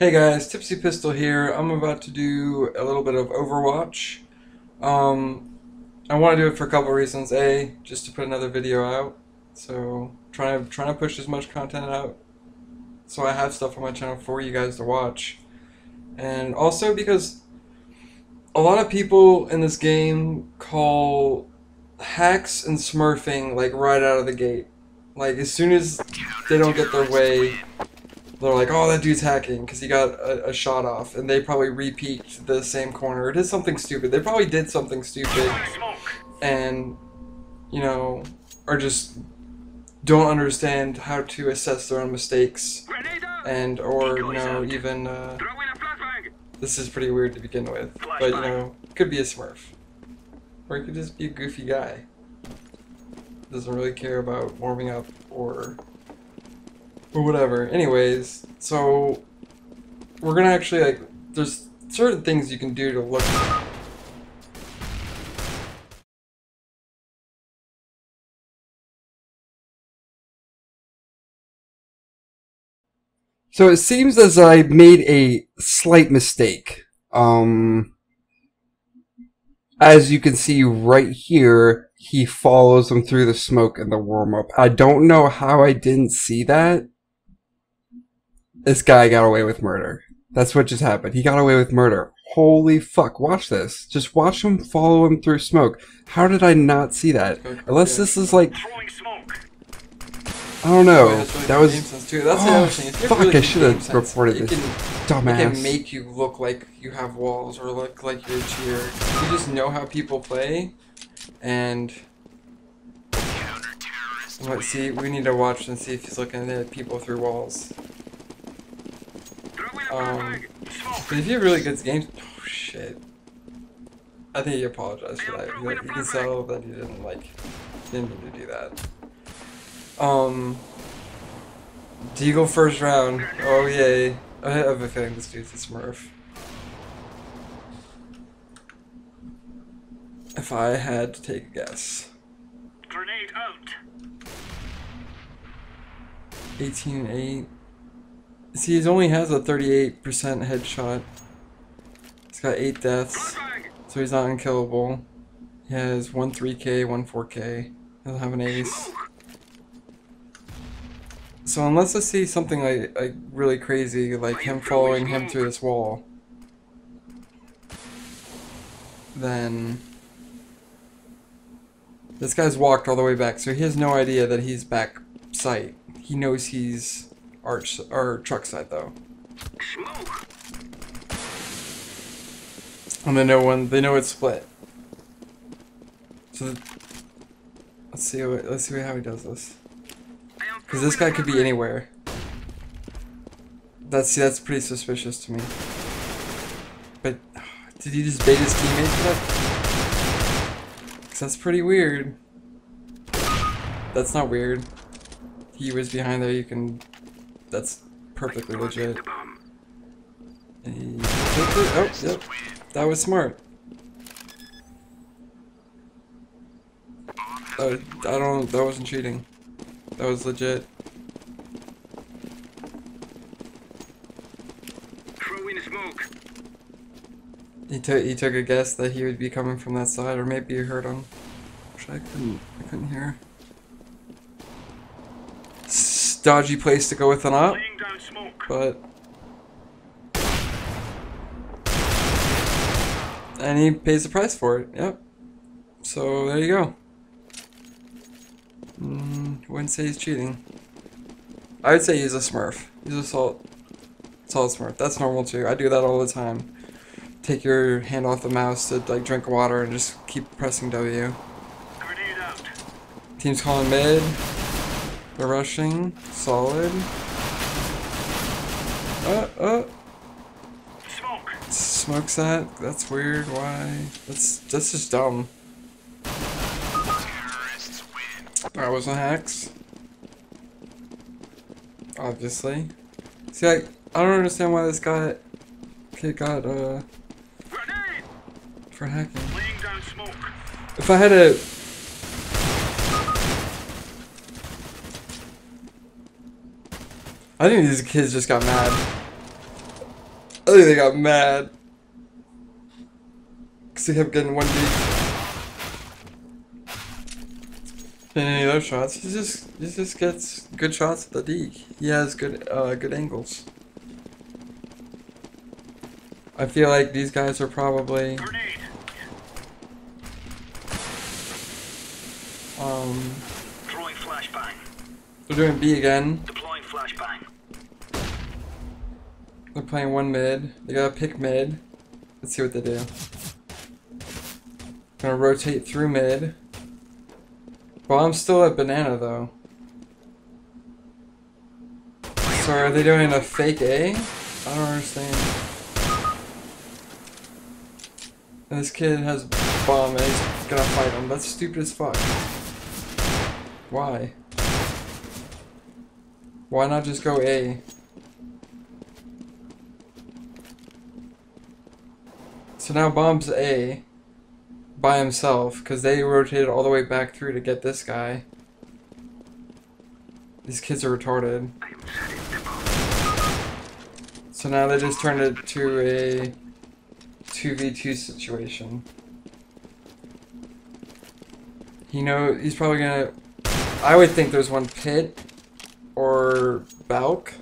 Hey guys, Tipsy Pistol here. I'm about to do a little bit of Overwatch. Um, I want to do it for a couple reasons. A, just to put another video out. So, trying to trying to push as much content out so I have stuff on my channel for you guys to watch. And also because a lot of people in this game call hacks and smurfing like right out of the gate. Like as soon as they don't get their way they're like, oh, that dude's hacking because he got a, a, shot off, and they probably repeat the same corner. It is something stupid. They probably did something stupid, and you know, or just don't understand how to assess their own mistakes, and or you know, even uh, this is pretty weird to begin with, but you know, could be a Smurf, or it could just be a goofy guy. Doesn't really care about warming up or or whatever. Anyways, so we're gonna actually like there's certain things you can do to look So it seems as I made a slight mistake. Um, as you can see right here, he follows them through the smoke and the warm up. I don't know how I didn't see that this guy got away with murder. That's what just happened. He got away with murder. Holy fuck, watch this. Just watch him follow him through smoke. How did I not see that? Unless this is like... I don't know. That was... oh, fuck, really I should have reported this. Can, Dumbass. It can make you look like you have walls or look like you're a cheer. You just know how people play, and... Let's see, we need to watch and see if he's looking at people through walls. Um, if you have really good games, oh shit. I think he apologized for that. He, he can tell that he didn't like, didn't mean to do that. Um, Deagle first round. Oh yay! I have a feeling this dude's a Smurf. If I had to take a guess. Grenade out. 18 and 8. See, he only has a 38% headshot. He's got 8 deaths, so he's not unkillable. He has 1 3k, 1 4k. Doesn't have an ace. So unless I see something like, like really crazy, like him following him through this wall, then this guy's walked all the way back, so he has no idea that he's back site. He knows he's arch or truck side though. And they know when they know it's split. So let's see let's see how he does this. Because this guy could be anywhere. That's see, that's pretty suspicious to me. But did he just bait his teammates for that? Cause that's pretty weird. That's not weird. He was behind there. You can that's perfectly legit. oh, yep. That was smart. Uh, I don't, that wasn't cheating. That was legit. He took he took a guess that he would be coming from that side, or maybe you heard him. Which I couldn't I couldn't hear dodgy place to go with an op, but... And he pays the price for it, yep. So, there you go. Mm, wouldn't say he's cheating. I would say he's a smurf. He's a salt, salt smurf. That's normal too. I do that all the time. Take your hand off the mouse to like drink water and just keep pressing W. Team's calling mid. They're rushing. Solid. Uh, uh. Smoke. Smokes that? That's weird. Why? That's that's just dumb. That was a hacks. Obviously. See, I, I don't understand why this guy kid got, uh, for hacking. If I had a I think these kids just got mad. I think they got mad. Because they kept getting one deep. In any of those shots, he just he just gets good shots at the deke. He has good uh, good angles. I feel like these guys are probably um they're doing B again. Deploying flashbang. They're playing one mid. They gotta pick mid. Let's see what they do. Gonna rotate through mid. I'm still at banana though. So are they doing a fake A? I don't understand. And this kid has bomb and he's gonna fight him. That's stupid as fuck. Why? Why not just go A? So now Bomb's A by himself because they rotated all the way back through to get this guy. These kids are retarded. So now they just turned it to a 2v2 situation. You know, he's probably gonna. I would think there's one pit or Balk.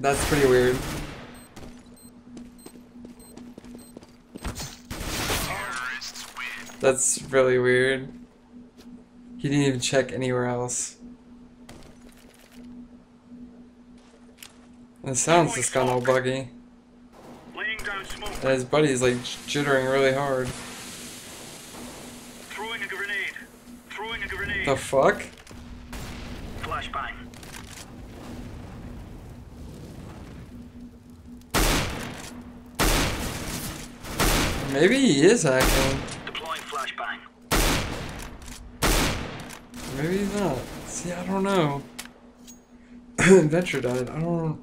That's pretty weird. That's really weird. He didn't even check anywhere else. And the sounds just got all buggy. Laying down smoke. And his buddy's like jittering really hard. Throwing a grenade. Throwing a grenade. The fuck? Flashbang. Maybe he is hacking. Deploying flashbang. Maybe he's not. See, I don't know. Adventure died. I don't.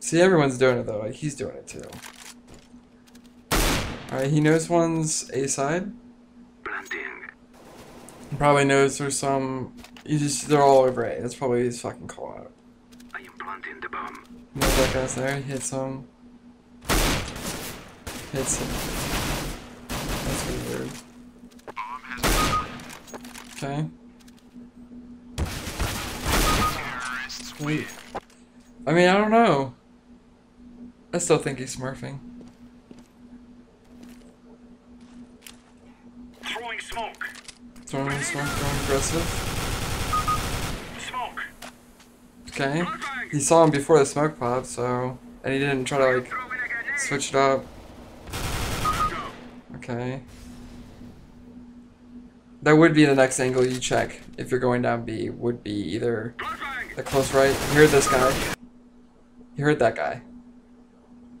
See, everyone's doing it though. Like he's doing it too. Alright, he knows one's A side. Planting. Probably knows there's some. He just they're all over A. That's probably his fucking call out. I am planting the bomb. You know that guy's there. He hits him. Hits him. That's uh, weird. Okay. Wait. I mean, I don't know. I still think he's smurfing. Throwing smoke. Throwing smoke, throwing aggressive. Smoke. Okay. He saw him before the smoke popped, so. And he didn't try to, like, Throwing a grenade. switch it up. Okay. That would be the next angle you check if you're going down B, would be either the close right. You heard this guy. You heard that guy.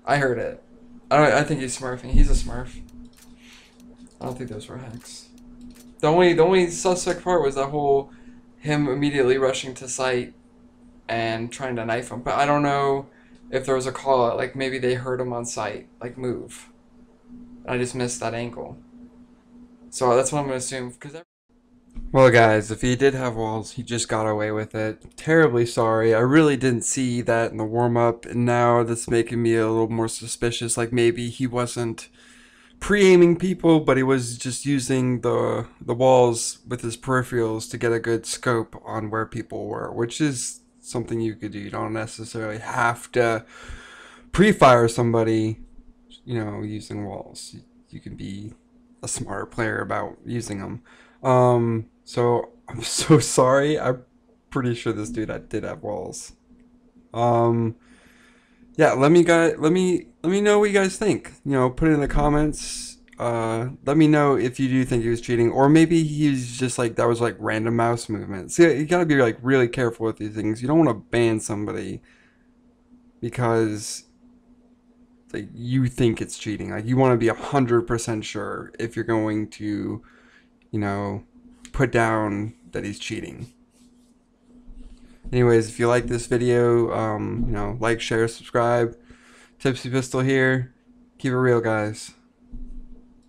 I heard it. I don't, I think he's smurfing. He's a smurf. I don't think those were hacks. The only the only suspect part was that whole him immediately rushing to site and trying to knife him. But I don't know if there was a call out, like maybe they heard him on site, like move. I just missed that ankle. So that's what I'm gonna assume. Cause well, guys, if he did have walls, he just got away with it. Terribly sorry. I really didn't see that in the warm up, and now that's making me a little more suspicious. Like maybe he wasn't pre-aiming people, but he was just using the the walls with his peripherals to get a good scope on where people were, which is something you could do. You don't necessarily have to pre-fire somebody, you know, using walls. You can be a smarter player about using them. Um, so I'm so sorry. I'm pretty sure this dude did have walls. Um, yeah, let me guys, let me let me know what you guys think. You know, put it in the comments. Uh, let me know if you do think he was cheating, or maybe he's just like that was like random mouse movement. See, you gotta be like really careful with these things. You don't want to ban somebody because like you think it's cheating. Like you want to be a hundred percent sure if you're going to, you know, put down that he's cheating. Anyways, if you like this video, um, you know, like, share, subscribe. Tipsy Pistol here. Keep it real, guys.